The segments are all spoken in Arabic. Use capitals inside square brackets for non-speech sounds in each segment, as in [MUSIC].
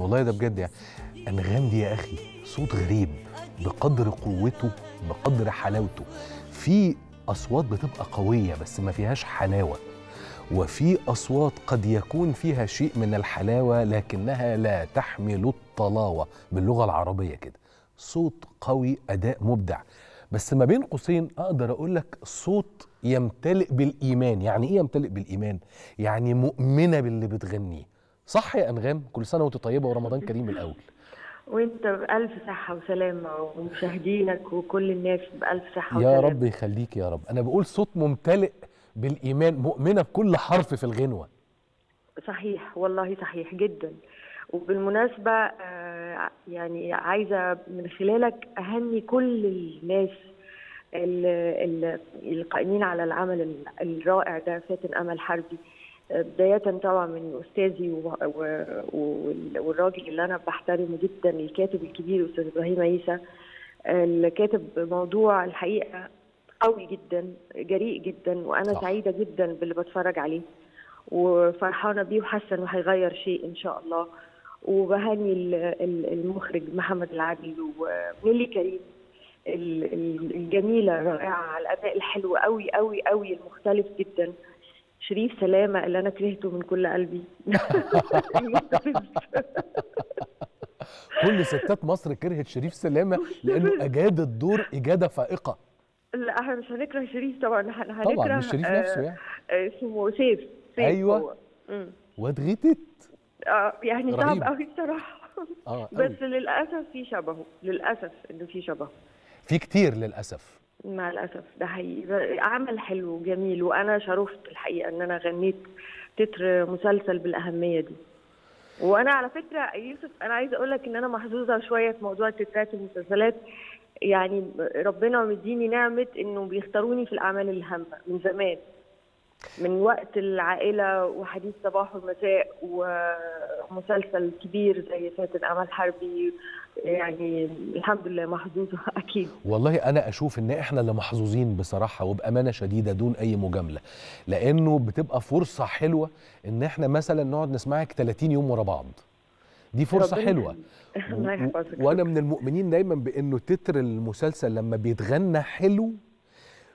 والله ده بجد يعني. انغام دي يا أخي صوت غريب بقدر قوته بقدر حلاوته. في أصوات بتبقى قوية بس ما فيهاش حلاوة. وفي أصوات قد يكون فيها شيء من الحلاوة لكنها لا تحمل الطلاوة باللغة العربية كده. صوت قوي أداء مبدع. بس ما بين قوسين أقدر أقول لك صوت يمتلئ بالإيمان. يعني إيه يمتلئ بالإيمان؟ يعني مؤمنة باللي بتغنيه. صح يا أنغام؟ كل سنة وأنت طيبة ورمضان كريم الأول. وأنت بألف صحة وسلامة ومشاهدينك وكل الناس بألف صحة يا وسلامة. رب يخليك يا رب. أنا بقول صوت ممتلئ بالإيمان مؤمنة بكل حرف في الغنوة. صحيح والله صحيح جدا. وبالمناسبة آه، يعني عايزة من خلالك أهني كل الناس ال- ال- القائمين على العمل ال- الرائع ده فاتن أمل حربي. بداية طبعا من أستاذي والراجل اللي أنا بحترمه جدا الكاتب الكبير أستاذ إبراهيم عيسى. اللي كاتب موضوع الحقيقة قوي جدا جريء جدا وأنا صح. سعيدة جدا باللي بتفرج عليه. وفرحانة بيه وحاسة إنه هيغير شيء إن شاء الله. وبهني ال- ال- المخرج محمد العدل ونيلي كريم. ال- ال- الجميلة الرائعة على الأداء الحلو قوي قوي قوي المختلف جدا. شريف سلامة اللي أنا كرهته من كل قلبي [LAUGHS] كل ستات مصر كرهت شريف سلامة لأنه [LAUGHS] أجاد الدور إجادة فائقة لا إحنا مش هنكره شريف طبعا إحنا هنكره طبعا مش شريف آه، نفسه يعني آه، اسمه سيف سيف. مم. واتغتت آه يعني. صعب قوي بصراحة آه بس. للأسف في شبهه للأسف إنه في شبهه في كتير للأسف مع الأسف ده حقيقي. عمل حلو وجميل وأنا شرفت الحقيقة إن أنا غنيت تتر مسلسل بالأهمية دي. وأنا على فكرة يوسف أنا عايزة أقول لك إن أنا محظوظة شوية في موضوع التترات والمسلسلات. يعني ربنا مديني نعمة إنه بيختاروني في الأعمال الهامة من زمان. من وقت العائلة وحديث صباح ومساء ومسلسل كبير زي فاتن امل حربي يعني الحمد لله محظوظة [LAUGHS] أكيد. والله أنا أشوف إن إحنا اللي محظوظين بصراحة وبأمانة شديدة دون أي مجاملة لأنه بتبقى فرصة حلوة إن إحنا مثلا نقعد نسمعك 30 يوم ورا بعض. دي فرصة حلوة. [LAUGHS] وأنا من المؤمنين دايما بإنه تتر المسلسل لما بيتغنى حلو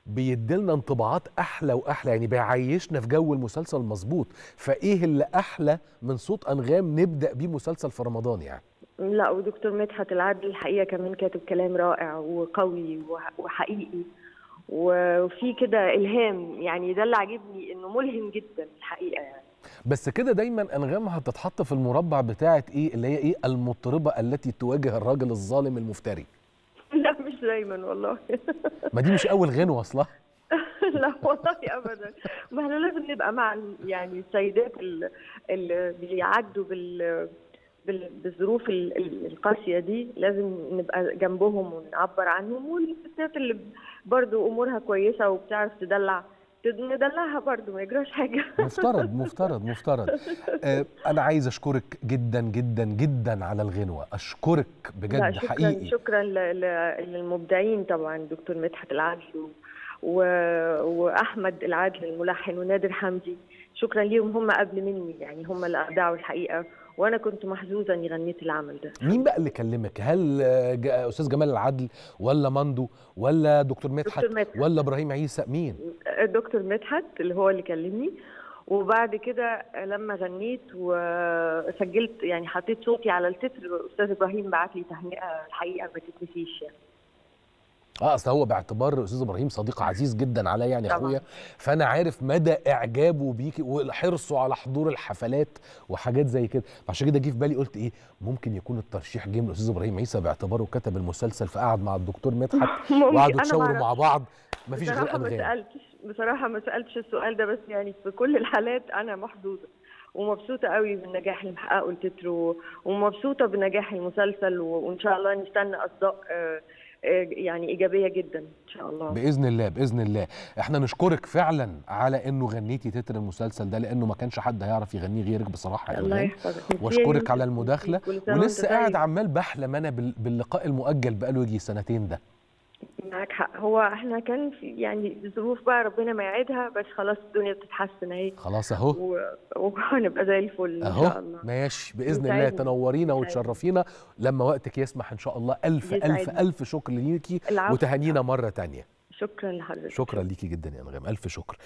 بيديلنا انطباعات أحلى وأحلى. يعني بيعيشنا في جو المسلسل مظبوط. فإيه اللي أحلى من صوت أنغام نبدأ بيه مسلسل في رمضان يعني؟ لا ودكتور مدحت العدل الحقيقة كمان كاتب كلام رائع وقوي وح- وحقيقي. وفي كده إلهام. يعني ده اللي عاجبني إنه ملهم جدا الحقيقة يعني. بس كده دايما أنغام هتتحط في المربع بتاعة إيه؟ اللي هي إيه؟ المطربة التي تواجه الراجل الظالم المفتري. دايما والله. ما دي مش أول غنوة أصلا؟ [LAUGHS] لا والله ابدا. ما إحنا لازم نبقى مع يعني السيدات ال- اللي بيعدوا بال بال- بالظروف ال- ال- القاسية دي لازم نبقى جنبهم ونعبر عنهم والستات اللي برضو أمورها كويسة وبتعرف تدلع تد- ندلعها برضو ما يجراش حاجة. مفترض [LAUGHS] مفترض مفترض. آه أنا عايز أشكرك جدا جدا جدا على الغنوة. أشكرك بجد شكرا حقيقي. شكرا للمبدعين طبعا دكتور مدحت العدل و- وأحمد العدل الملحن ونادر حمدي. شكرا ليهم. هم قبل مني يعني هم اللي ابدعوا الحقيقة وأنا كنت محظوظه اني غنيت العمل ده. مين بقى اللي كلمك؟ هل أستاذ جمال العدل ولا مندو ولا دكتور مدحت. ولا إبراهيم عيسى؟ مين؟ دكتور مدحت اللي هو اللي كلمني. وبعد كده لما غنيت وسجلت يعني حطيت صوتي على التتر أستاذ إبراهيم بعت لي تهنئة الحقيقة ما تتنسيش يعني. آه أصل هو باعتبار أستاذ إبراهيم صديق عزيز جدا عليا يعني. أخويا. فأنا عارف مدى إعجابه بيكي وحرصه على حضور الحفلات وحاجات زي كده. عشان كده جه في بالي قلت إيه ممكن يكون الترشيح جه من الاستاذ إبراهيم عيسى باعتباره كتب المسلسل فقعد مع الدكتور مدحت [LAUGHS] وقعدوا يتشاوروا. مع بعض. مفيش غير بصراحة ما انغام سألتش بصراحة ما سألتش السؤال ده بس يعني في كل الحالات أنا محظوظة ومبسوطة قوي بالنجاح اللي محققه التتر و- ومبسوطة بنجاح المسلسل و- وإن شاء الله نستنى أصداء آه، آه، يعني إيجابية جدا إن شاء الله. بإذن الله بإذن الله. إحنا نشكرك فعلا على إنه غنيتي تتر المسلسل ده لأنه ما كانش حد هيعرف يغنيه غيرك بصراحة يا الله يحفظك. وأشكرك على. المداخلة. ولسه قاعد. عمال بحلم أنا بال- باللقاء المؤجل بقاله يجي سنتين ده. معاك حق. هو إحنا كان في يعني الظروف بقى ربنا ما يعيدها بس خلاص الدنيا بتتحسن اهي. خلاص اهو. وهنبقى زي الفل إن شاء الله. ماشي. بإذن الله. تنورينا. وتشرفينا. لما وقتك يسمح إن شاء الله. ألف ألف يسعدني. ألف شكر ليكي. وتهانينا مرة تانية. شكرا لحضرتك. شكرا ليكي جدا يا انغام ألف شكر.